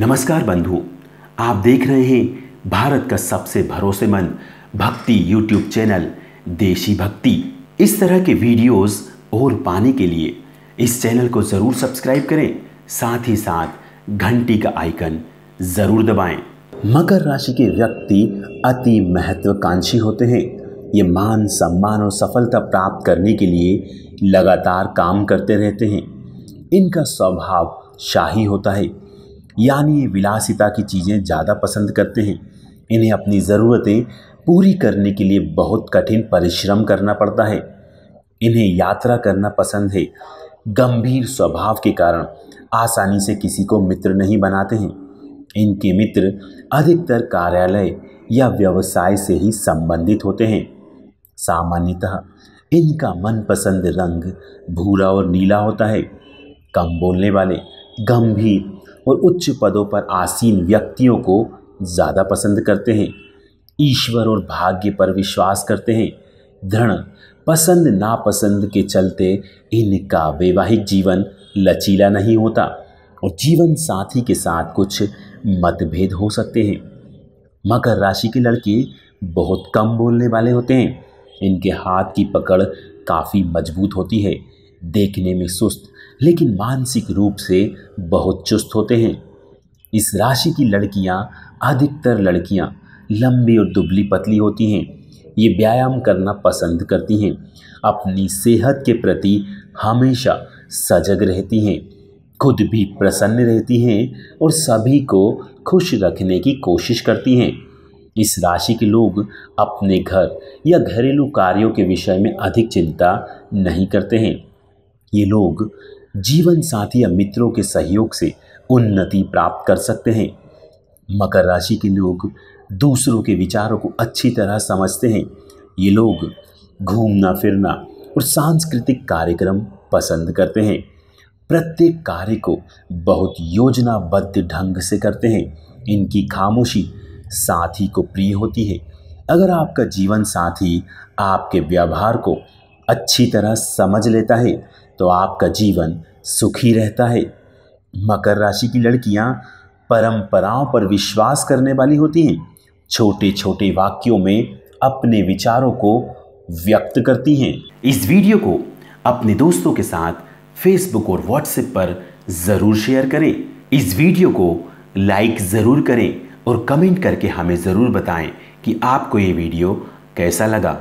नमस्कार बंधु। आप देख रहे हैं भारत का सबसे भरोसेमंद भक्ति यूट्यूब चैनल, देशी भक्ति। इस तरह के वीडियोस और पाने के लिए इस चैनल को ज़रूर सब्सक्राइब करें। साथ ही साथ घंटी का आइकन ज़रूर दबाएँ। मकर राशि के व्यक्ति अति महत्वाकांक्षी होते हैं। ये मान सम्मान और सफलता प्राप्त करने के लिए लगातार काम करते रहते हैं। इनका स्वभाव शाही होता है। यानी ये विलासिता की चीज़ें ज़्यादा पसंद करते हैं। इन्हें अपनी ज़रूरतें पूरी करने के लिए बहुत कठिन परिश्रम करना पड़ता है। इन्हें यात्रा करना पसंद है। गंभीर स्वभाव के कारण आसानी से किसी को मित्र नहीं बनाते हैं। इनके मित्र अधिकतर कार्यालय या व्यवसाय से ही संबंधित होते हैं। सामान्यतः इनका मनपसंद रंग भूरा और नीला होता है। कम बोलने वाले गंभीर और उच्च पदों पर आसीन व्यक्तियों को ज़्यादा पसंद करते हैं। ईश्वर और भाग्य पर विश्वास करते हैं। दृढ़ पसंद नापसंद के चलते इनका वैवाहिक जीवन लचीला नहीं होता और जीवन साथी के साथ कुछ मतभेद हो सकते हैं। मकर राशि के लड़के बहुत कम बोलने वाले होते हैं। इनके हाथ की पकड़ काफ़ी मज़बूत होती है। देखने में सुस्त लेकिन मानसिक रूप से बहुत चुस्त होते हैं। इस राशि की लड़कियाँ, अधिकतर लड़कियाँ, लंबी और दुबली पतली होती हैं। ये व्यायाम करना पसंद करती हैं। अपनी सेहत के प्रति हमेशा सजग रहती हैं। खुद भी प्रसन्न रहती हैं और सभी को खुश रखने की कोशिश करती हैं। इस राशि के लोग अपने घर या घरेलू कार्यों के विषय में अधिक चिंता नहीं करते हैं। ये लोग जीवन साथी या मित्रों के सहयोग से उन्नति प्राप्त कर सकते हैं। मकर राशि के लोग दूसरों के विचारों को अच्छी तरह समझते हैं। ये लोग घूमना, फिरना और सांस्कृतिक कार्यक्रम पसंद करते हैं। प्रत्येक कार्य को बहुत योजनाबद्ध ढंग से करते हैं। इनकी खामोशी साथी को प्रिय होती है। अगर आपका जीवन साथी आपके व्यवहार को अच्छी तरह समझ लेता है तो आपका जीवन सुखी रहता है। मकर राशि की लड़कियाँ परंपराओं पर विश्वास करने वाली होती हैं। छोटे छोटे वाक्यों में अपने विचारों को व्यक्त करती हैं। इस वीडियो को अपने दोस्तों के साथ फेसबुक और व्हाट्सएप पर ज़रूर शेयर करें। इस वीडियो को लाइक ज़रूर करें और कमेंट करके हमें ज़रूर बताएँ कि आपको ये वीडियो कैसा लगा।